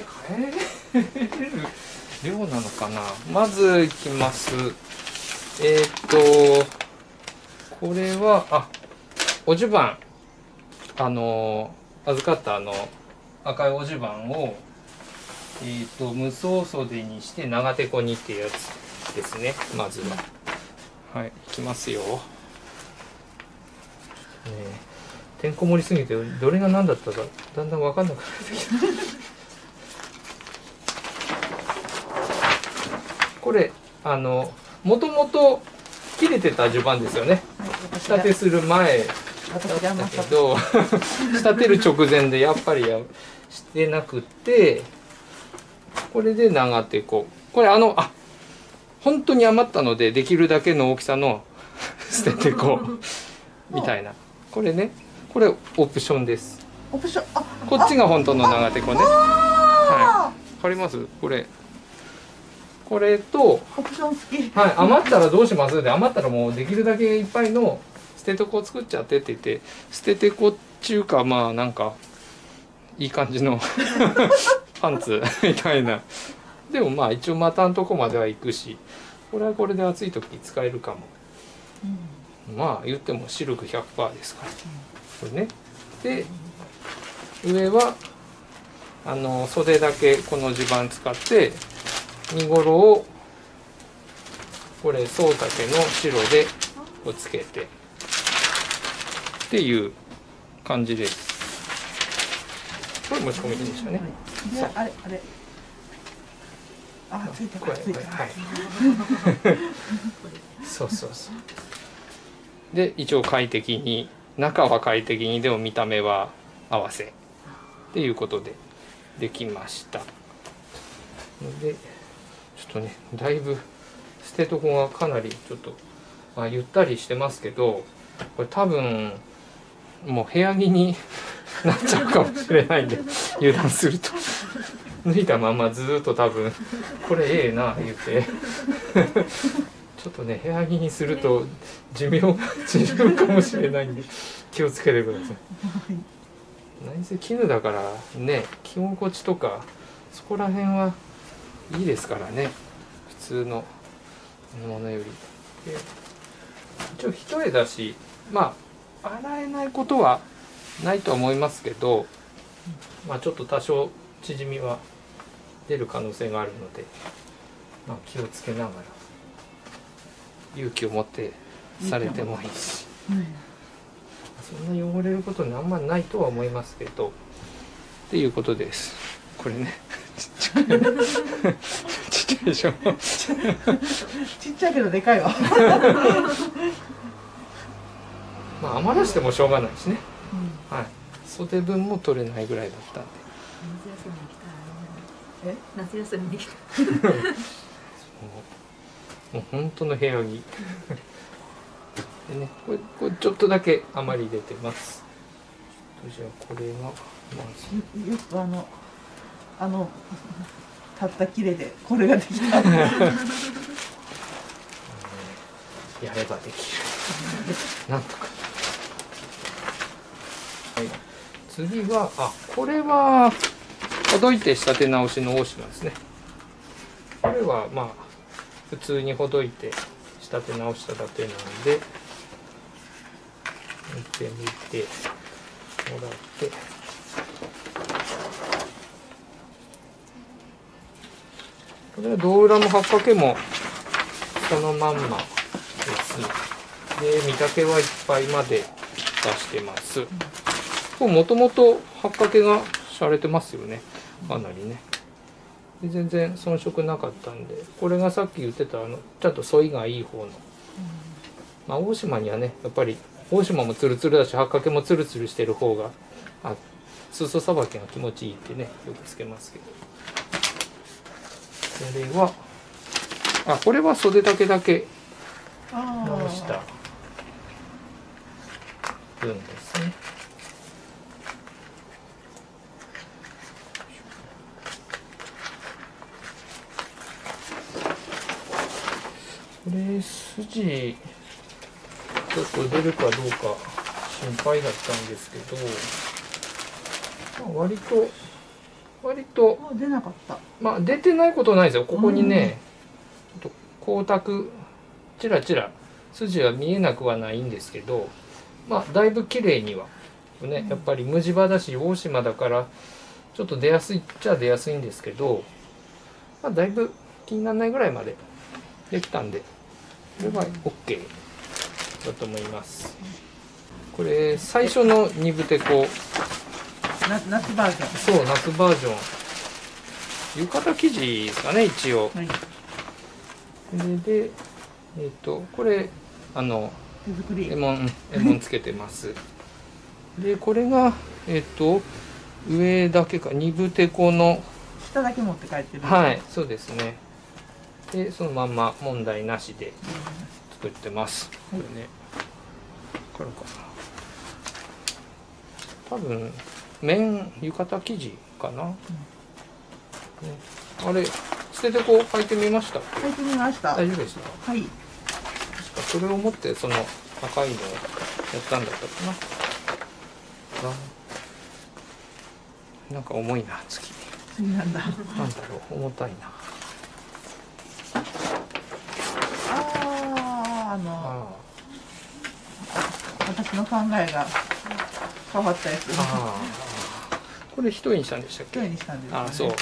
て変える量なのかな？まずいきます。えー、っとこれはあおじゅばんあの預かったあの赤いおじゅばんをえー、っと無双袖にして長手こにっていうやつですね。まずは。はいいきますよ。ねてんこ盛りすぎてどれが何だったかだんだん分かんなくなってきた。これあのもともと切れてた序盤ですよね。仕立てする前だったけど 仕立てる直前でやっぱりやしてなくてこれで長手ここれあのあ本当に余ったのでできるだけの大きさの 捨ててこみたいな。これね。これオプションです。オプションあこっちが本当の長手こね。はい。わかります？これこれとオプション付き。はい、余ったらどうします？で余ったらもうできるだけいっぱいの捨ててこを作っちゃってって言って捨ててこっちゅうかまあなんかいい感じの パンツみたいな。でもまあ一応股のとこまでは行くしこれはこれで暑い時使えるかも、まあ言ってもシルク100%ですから。これね。で上はあの袖だけこの襦袢使って身ごろをこれ宗竹の白でこうつけてっていう感じです。これ持ち込みでしたね。であれあれ。あついてこれるつい。てるはい。そうそうそう。で一応快適に中は快適にでも見た目は合わせっていうことでできました。のでとねだいぶ捨てとこがかなりちょっと、まあ、ゆったりしてますけどこれ多分もう部屋着に なっちゃうかもしれないんで油断すると。脱いだままずっと多分これええな言って。ちょっとね部屋着にすると寿命が縮むかもしれないんで気をつけてください。何せ絹だからね着心地とかそこら辺はいいですからね。通のものより。で一応一重だしまあ洗えないことはないと思いますけどまあちょっと多少縮みは出る可能性があるので、まあ、気をつけながら勇気を持ってされてもいいし。そんな汚れることにあんまないとは思いますけどっていうことです。これね。ちっちゃいでしょ。ちっちゃいけどでかいわ。まあ余らしてもしょうがないしね、はい。袖分も取れないぐらいだったんで。夏休みに来たえ？夏休みに来た。もう本当の部屋着。でねこれこれちょっとだけ余り出てます。じゃあこれがまず。よくあのあのたったきれでこれができた。やればできる。なんとか、はい、次はあこれはほどいて仕立て直しの大島ですね。これはまあ普通にほどいて仕立て直しただけなんで見てみてもらってこれは胴裏も八掛もそのまんまです。で見丈はいっぱいまで出してます。もともと八掛けが洒落てますよね。かなりね。で全然遜色なかったんでこれがさっき言ってたあのちゃんと反りがいい方の、まあ大島にはねやっぱり大島もツルツルだし八掛もツルツルしてる方があ裾さばきが気持ちいいってねよくつけますけど。れはあこれは袖丈だけあ直した分ですね。これ筋ちょっと出るかどうか心配だったんですけど、まあ、割と割とあ出なかった。まあ出てないことないですよ。ここにね、ちょっと光沢ちらちら筋は見えなくはないんですけどまあだいぶ綺麗にはねやっぱり無地場だし大島だからちょっと出やすいっちゃ出やすいんですけど、まあ、だいぶ気にならないぐらいまでできたんでこれは OK だと思います。これ最初の二部手こな夏バージョそう夏バージョン。浴衣生地ですかね一応。ンはい。ででえっ、とこれあの手作り。レモンレモンつけてます。でこれがえっ、と上だけか二分手この。下だけ持って帰ってる。はいそうですね。でそのまんま問題なしで作ってます。これね。わかるかな多分綿浴衣生地かな、ね。あれ捨ててこう履いてみました？書いてみました。大丈夫でしたはい。確かそれを持ってその赤いのをやったんだったかな。あなんか重いな月。次なんだ。なんだろう重たいな。あああのあ私の考えが変わったやつこれ一重にしたんでしたっけ？ね、ああそう。わ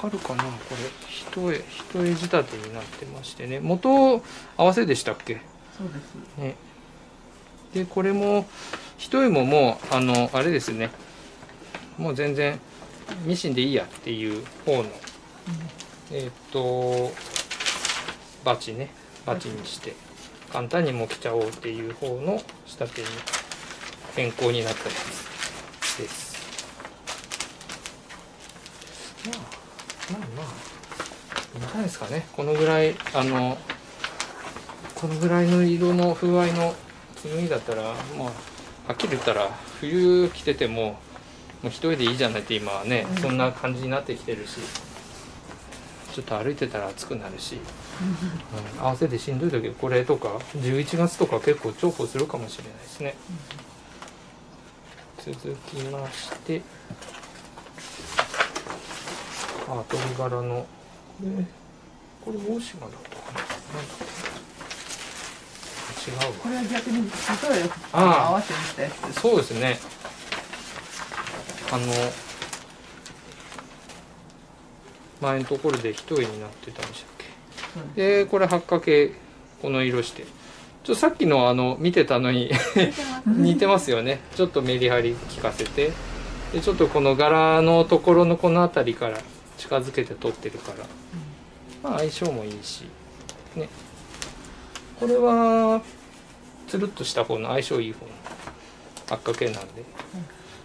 かるかな？これ一重一重仕立てになってましてね。元合わせでしたっけ？そうです。ね。でこれも一重ももうあのあれですね。もう全然ミシンでいいやっていう方のえーっとバチね。バチにして簡単にもう着ちゃおうっていう方の仕立てに変更になったやつですまあまあまあいいんじゃないですかね。このぐらいあのこのぐらいの色の風合いの紬だったらもうはっきり言ったら冬着ててももう一人でいいじゃないって今はね、うん。そんな感じになってきてるしちょっと歩いてたら暑くなるし、うん。合わせてしんどい時これとか11月とか結構重宝するかもしれないですね、続きましてあ鳥柄の。これこれ大島だったかな。なんだっけ？違うわ。これは逆に糸をよく合わせにしたやつです。そうですね。あの前のところで一重になってたんでしたっけ？でこれ八掛けこの色して。ちょっとさっきのあの見てたのに似てますよね。ちょっとメリハリ効かせて。でちょっとこの柄のところのこの辺りから近づけて撮ってるから、まあ相性もいいし。ね。これはつるっとした方の相性いい方の八掛けなんで、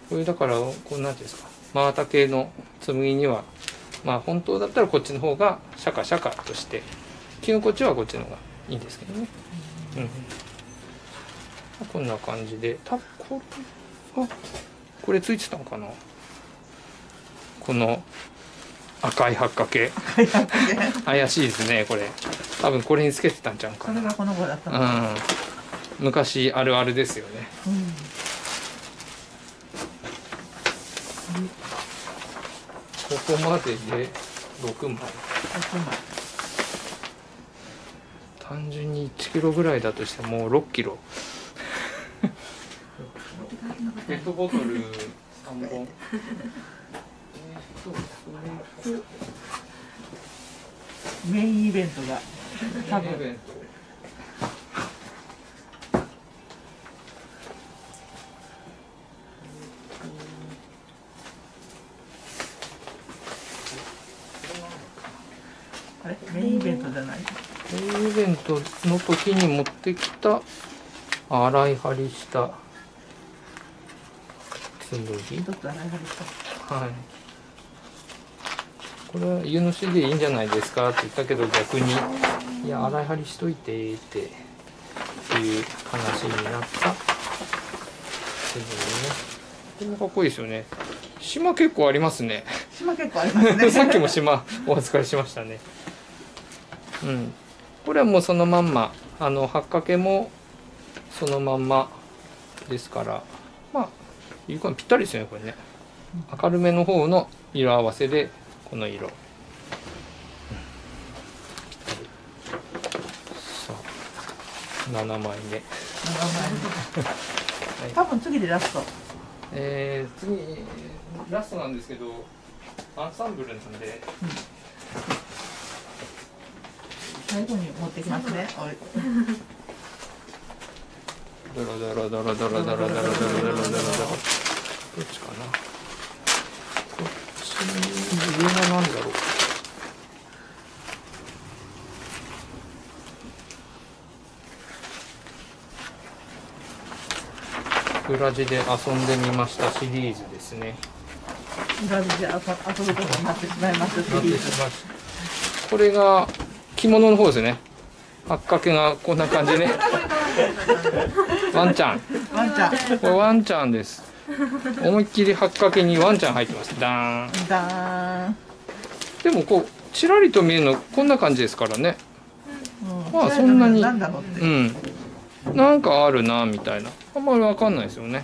これだからこうなんていうんですか。真綿系の紬にはまあ本当だったらこっちの方がシャカシャカとして着心地はこっちの方がいいんですけどね。うん。こんな感じで。多分これあこれついてたのかな。この赤い八掛け赤い八掛け怪しいですねこれ。多分これにつけてたんちゃうかな。それがこの子だったの、うん。昔あるあるですよね。うん。ここまでで6枚。6枚。単純に1キロぐらいだとしてもう6キロ。ペットボトル3本 それとメインイベントが多分あれ？メインイベントじゃないメインイベントの時に持ってきた洗い張りした紬？一つ洗い張りした。はいこれは湯のしでいいんじゃないですかって言ったけど逆にいや洗い張りしといてっていう話になった紬ねこれもかっこいいですよね。島結構ありますね。島結構ありますね。さっきも島お預かりしましたね。うん。これはもうそのまんまあの八掛けもそのまんまですから。まあいいかな。ぴったりですよねこれね。明るめの方の色合わせでこの色、うん。さあ7枚目、多分次でラスト。えー、次ラストなんですけどアンサンブルなんで。最後に持ってきますね。ドロドロドロドロドロドロドロドロドロ。どっちかなこっち上は何だろう裏地で遊んでみましたシリーズですね。裏地で遊遊ぶことになってしまいましたなってしまいましたこれが着物の方ですね。八掛がこんな感じね。ワンちゃん。ワンちゃん。これワンちゃんです。思いっきり八掛にワンちゃん入ってます。ダーン。だーんでもこうちらりと見えるのこんな感じですからね。うん。まあそんなに。なんだろうって。うん。なんかあるなみたいなあんまりわかんないですよね。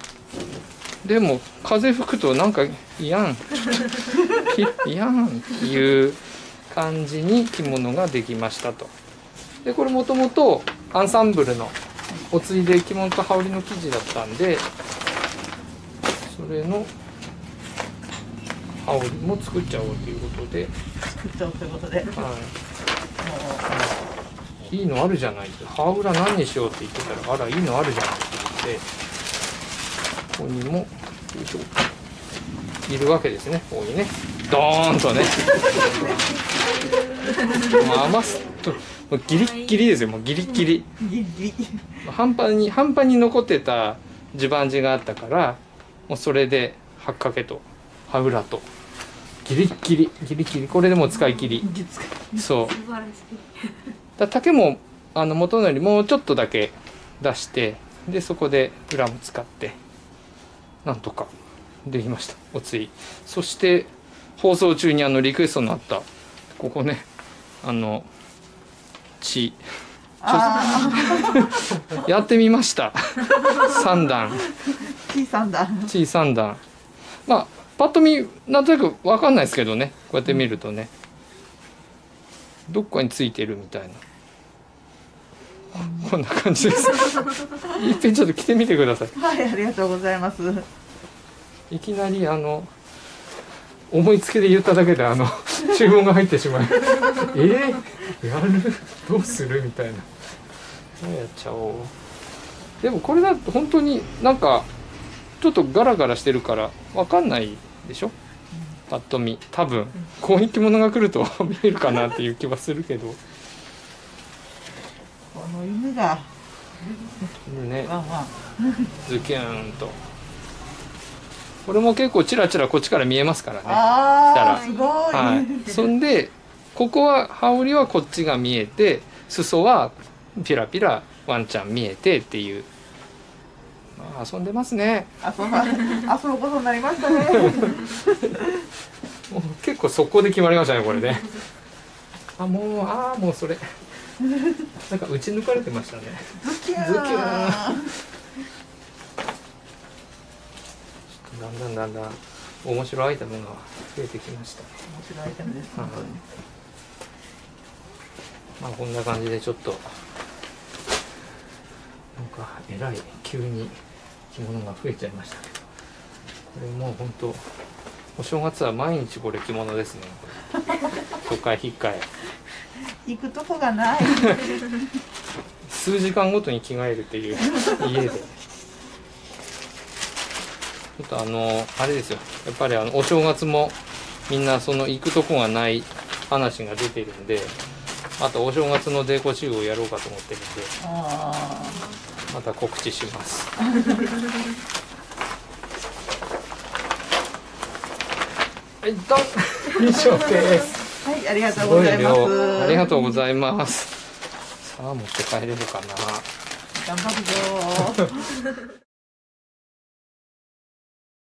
でも風吹くとなんかいやん。いやんっていう感じに着物ができましたと。でこれもともとアンサンブルのおついで着物と羽織の生地だったんでそれの羽織も作っちゃおうということで、作っちゃおうということで。もはい、いいのあるじゃない。って羽裏何にしようって言ってたらあらいいのあるじゃないって言ってここにもよいるわけですねここにね。ドーンとね。もう余すともうギリッギリですよ。もうギリッギリ。半端に半端に残ってた地盤地があったからもうそれで八掛と羽裏と。ギリッギリ。ギリギリ。これでもう使い切り。そう。だ竹もあの元のよりもうちょっとだけ出してでそこで裏も使ってなんとかできました。おつい。そして放送中にあのリクエストのあったここねあの血。あ やってみました。三段。あ小さんだ血三段。まあパッと見なんとなく分かんないですけどね。こうやって見るとね。どっかについてるみたいなこんな感じです。いっぺんちょっと着てみてください。はいありがとうございます。いきなりあの思いつきで言っただけであの注文が入ってしまう。えー、やる？どうする？みたいな。やっちゃおう。でもこれだと本当になんかちょっとガラガラしてるからわかんないでしょ？パッと見。多分こういう着物が来ると 見えるかなっていう気はするけど。この犬が。ね。ワンワンズキューンと。これも結構チラチラこっちから見えますからね。ああすごい、はい、そんでここは羽織はこっちが見えて裾はピラピラワンちゃん見えてっていう、まあ、遊んでますね。遊ば 遊ぶことになりましたね。もう結構速攻で決まりましたねこれね。あもうああもうそれ なんか打ち抜かれてましたね。ズキュー。ンだんだんだんだん面白いアイテムが増えてきました面白いアイテムですはい。本当にまあこんな感じでちょっとなんかえらい急に着物が増えちゃいましたけど。これもう本当お正月は毎日これ着物ですね。都 会引っかえ行くとこがない。数時間ごとに着替えるっていう 家で。ちょっとあのあれですよ。やっぱりあのお正月もみんなその行くとこがない話が出てるんであとお正月のデコ集をやろうかと思ってるんであまた告知します。はい、どん。以上です。ーはいありがとうございます量。ありがとうございます。さあ持って帰れるかな。頑張るぞー